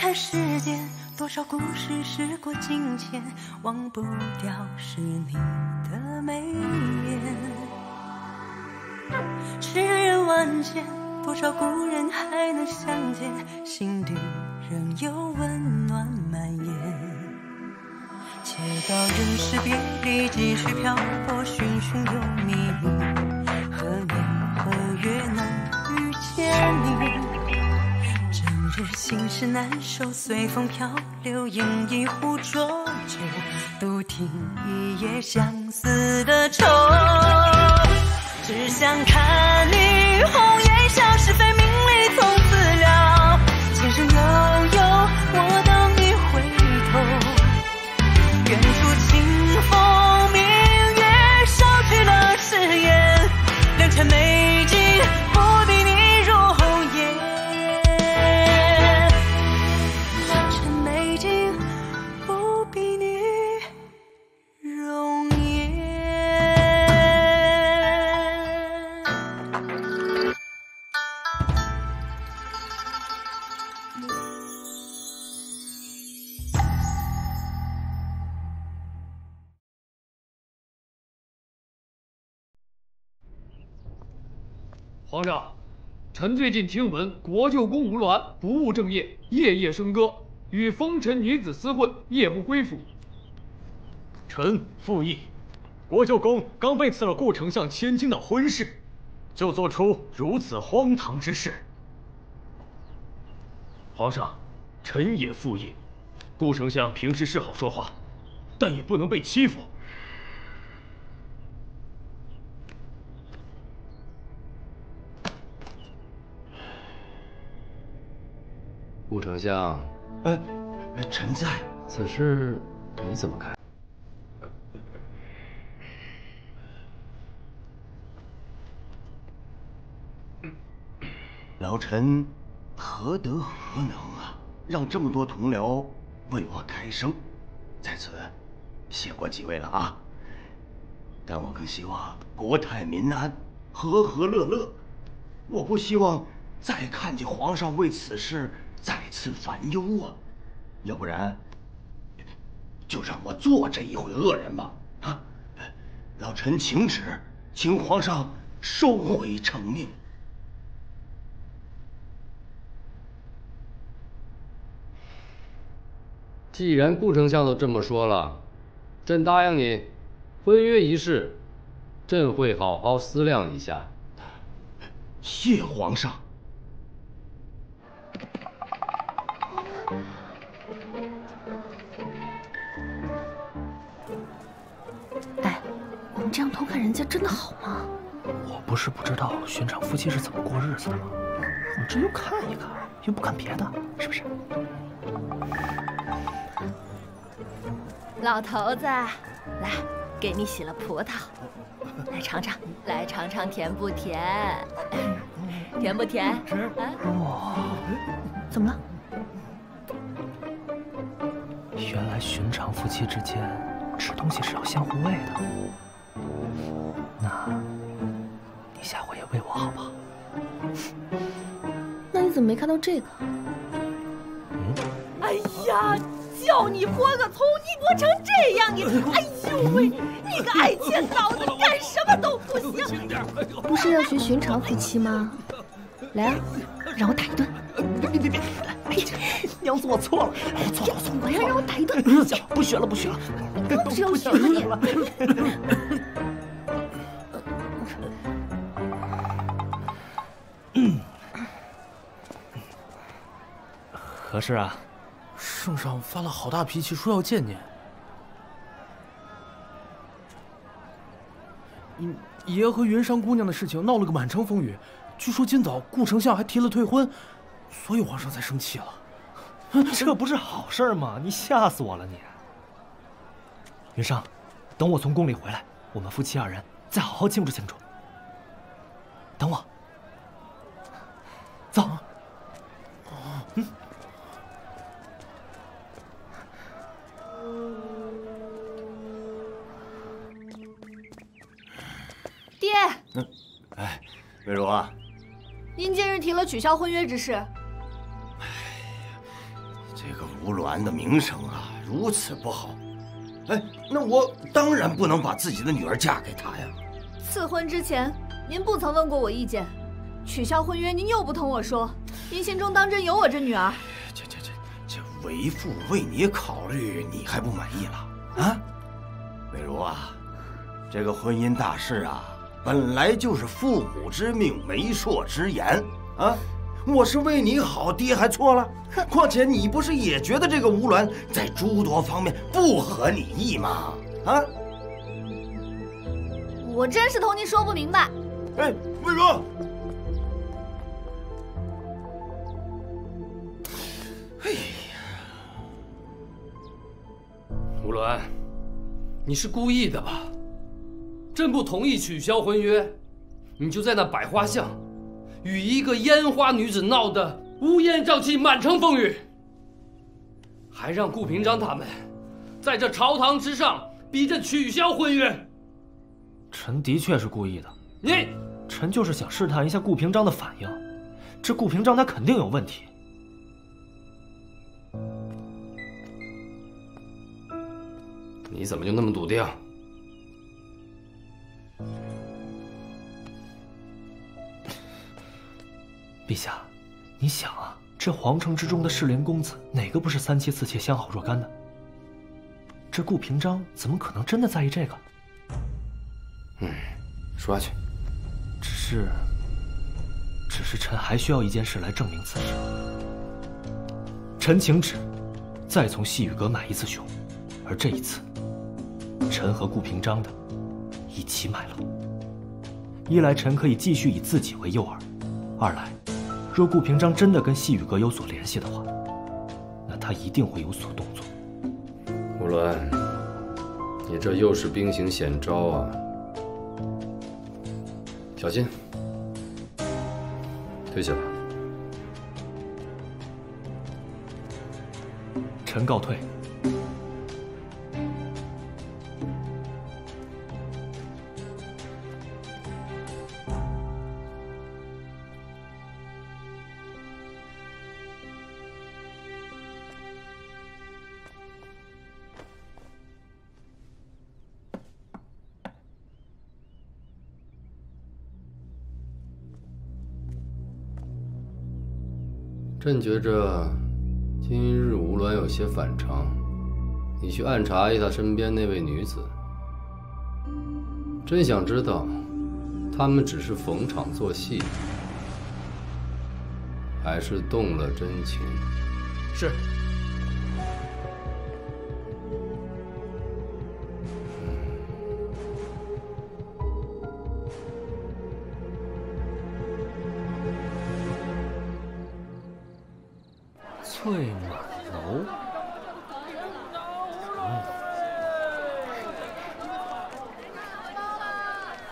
看世间，多少故事时过境迁，忘不掉是你的眉眼。痴人万千，多少故人还能相见，心底仍有温暖蔓延。且道人世别离，几许漂泊，寻寻又觅觅，何年何月能遇见你？心事难收，随风漂流，饮一壶浊酒，独听一夜相思的愁。只想看你红臣最近听闻国舅公吴鸾不务正业，夜夜笙歌，与风尘女子厮混，夜不归府。臣附议，国舅公刚被赐了顾丞相千金的婚事，就做出如此荒唐之事。皇上，臣也附议，顾丞相平时是好说话，但也不能被欺负。顾丞相，呃，臣在。此事你怎么看？老臣何德何能啊，让这么多同僚为我开声，在此谢过几位了啊。但我更希望国泰民安，和和乐乐。我不希望再看见皇上为此事。再次烦忧啊，要不然就让我做这一回恶人吧！啊，老臣请旨，请皇上收回成命。既然顾丞相都这么说了，朕答应你，婚约一事，朕会好好思量一下。谢皇上。真的好吗？我不是不知道寻常夫妻是怎么过日子的吗？我们只有看一看，又不看别的，是不是？老头子，来，给你洗了葡萄，来尝尝，来尝尝甜不甜？甜不甜？哇，怎么了？原来寻常夫妻之间吃东西是要相互喂的，那，你下回也喂我好不好？那你怎么没看到这个？嗯？哎呀，叫你剥个葱，你剥成这样，你哎呦喂，你个爱切嫂子，干什么都不行。不是要学寻常夫妻吗？来啊，让我打一顿。别别别！哎呀，娘子，我错了，我错了，我错了。我要让我打一顿。行，不学了，不学了。不是要学你。何事啊？圣上发了好大脾气，说要见您。爷和云裳姑娘的事情闹了个满城风雨，据说今早顾丞相还提了退婚。所以皇上才生气了，这不是好事吗？你吓死我了！你，云裳，等我从宫里回来，我们夫妻二人再好好庆祝庆祝。等我，走。嗯。爹。嗯。哎，美如啊。您今日提了取消婚约之事。哎呀，这个吴鸾的名声啊如此不好，哎，那我当然不能把自己的女儿嫁给他呀。赐婚之前，您不曾问过我意见，取消婚约，您又不同我说，您心中当真有我这女儿？这这这这为父为你考虑，你还不满意了啊？美如啊，这个婚姻大事啊，本来就是父母之命，媒妁之言啊。我是为你好，爹还错了？况且你不是也觉得这个吴鸾在诸多方面不合你意吗？啊？我真是同你说不明白。哎，魏如，哎呀，吴鸾，你是故意的吧？朕不同意取消婚约，你就在那百花巷。与一个烟花女子闹得乌烟瘴气、满城风雨，还让顾平章他们在这朝堂之上逼朕取消婚约。臣的确是故意的。你，臣就是想试探一下顾平章的反应。这顾平章他肯定有问题。你怎么就那么笃定？陛下，你想啊，这皇城之中的适龄公子，哪个不是三妻四妾、相好若干的？这顾平章怎么可能真的在意这个？嗯，说下去。只是，只是臣还需要一件事来证明此事。臣请旨，再从细雨阁买一次熊，而这一次，臣和顾平章的一起买了。一来，臣可以继续以自己为诱饵；二来。若顾平章真的跟细雨阁有所联系的话，那他一定会有所动作。木兰，你这又是兵行险招啊！小心，退下吧。臣告退。朕觉着今日吴鸾有些反常，你去暗查一下身边那位女子。真想知道，他们只是逢场作戏，还是动了真情？是。翠满楼，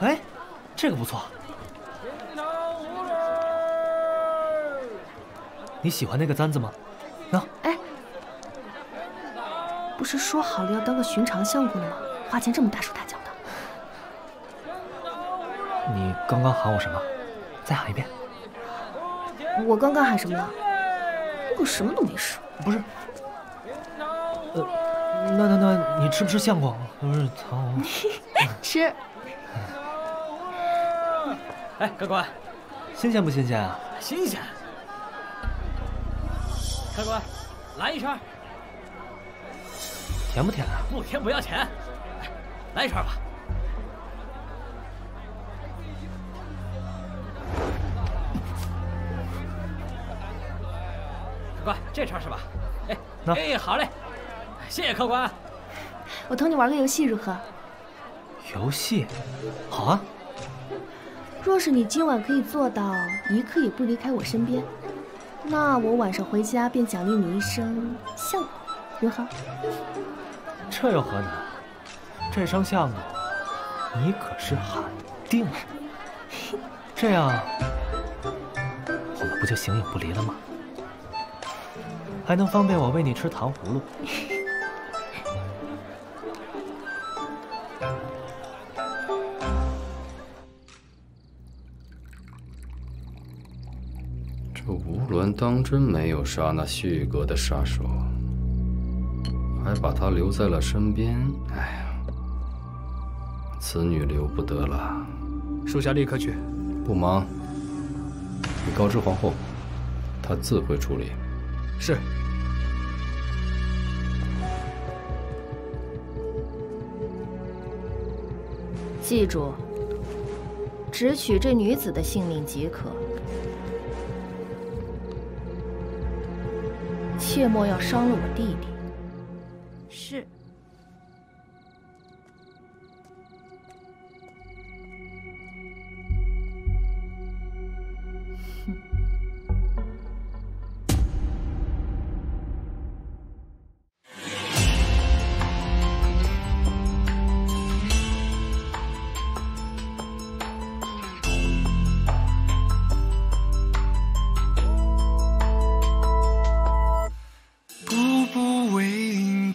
哎，这个不错。你喜欢那个簪子吗？喏。哎，不是说好了要当个寻常相公吗？花钱这么大手大脚的。你刚刚喊我什么？再喊一遍。我刚刚喊什么了？我什么都没说，不是。呃，那那那你吃不吃相公？不是糖。吃。哎，客官，新鲜不新鲜啊？新鲜。客官，来一串。甜不甜啊？不甜不要钱。来一串吧。这串是吧？哎，哎，好嘞，谢谢客官。我同你玩个游戏如何？游戏，好啊。若是你今晚可以做到一刻也不离开我身边，那我晚上回家便奖励你一声相公，如何？这又何难？这声相公，你可是喊定了。这样，我们不就形影不离了吗？还能方便我喂你吃糖葫芦。这吴伦当真没有杀那细雨阁的杀手？还把他留在了身边，哎呀，此女留不得了。属下立刻去。不忙，你告知皇后，她自会处理。是。记住，只取这女子的性命即可，切莫要伤了我弟弟。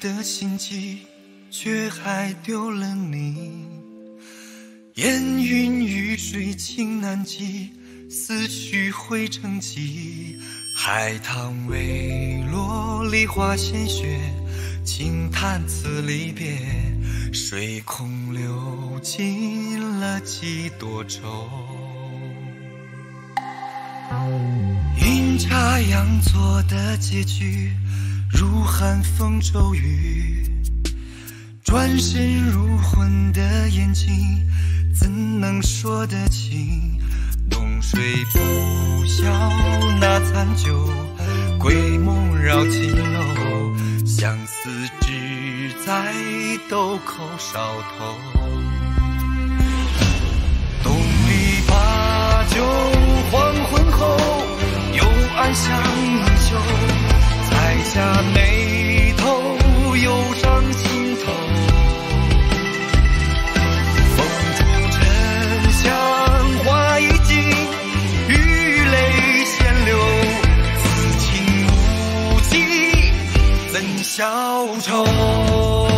的心机却还丢了你，烟云雨水情难寄，思绪汇成疾。海棠未落，梨花鲜血，轻叹此离别，水空流尽了几多愁。阴差阳错的结局，如寒风骤雨。转身入魂的眼睛，怎能说得清？浓睡不消那残酒，归梦绕青楼，相思只在豆蔻梢头。东篱把酒黄昏后，又暗香下眉头，又上心头。风中沉香花已尽，雨泪先流。此情无计，怎消愁？